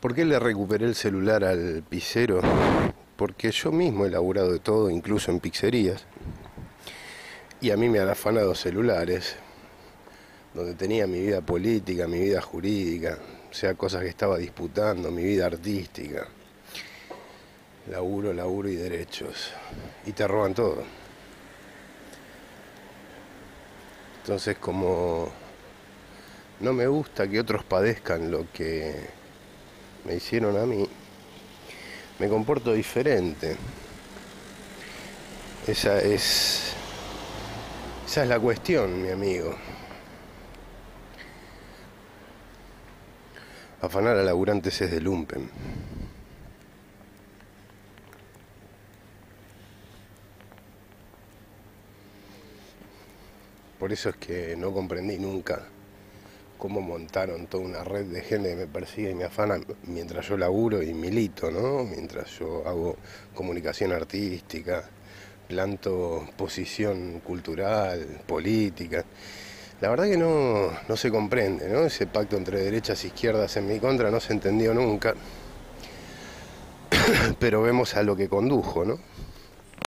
¿Por qué le recuperé el celular al pizzero? Porque yo mismo he laburado de todo, incluso en pizzerías. Y a mí me han afanado celulares, donde tenía mi vida política, mi vida jurídica, o sea, cosas que estaba disputando, mi vida artística. Laburo, laburo y derechos. Y te roban todo. Entonces, como no me gusta que otros padezcan lo que me hicieron a mí, me comporto diferente. Esa es. Esa es la cuestión, mi amigo. Afanar a laburantes es de lumpen. Por eso es que no comprendí nunca cómo montaron toda una red de gente que me persigue y me afana mientras yo laburo y milito, ¿no? Mientras yo hago comunicación artística, planto posición cultural, política. La verdad que no, no se comprende, ¿no? Ese pacto entre derechas e izquierdas en mi contra no se entendió nunca. Pero vemos a lo que condujo, ¿no?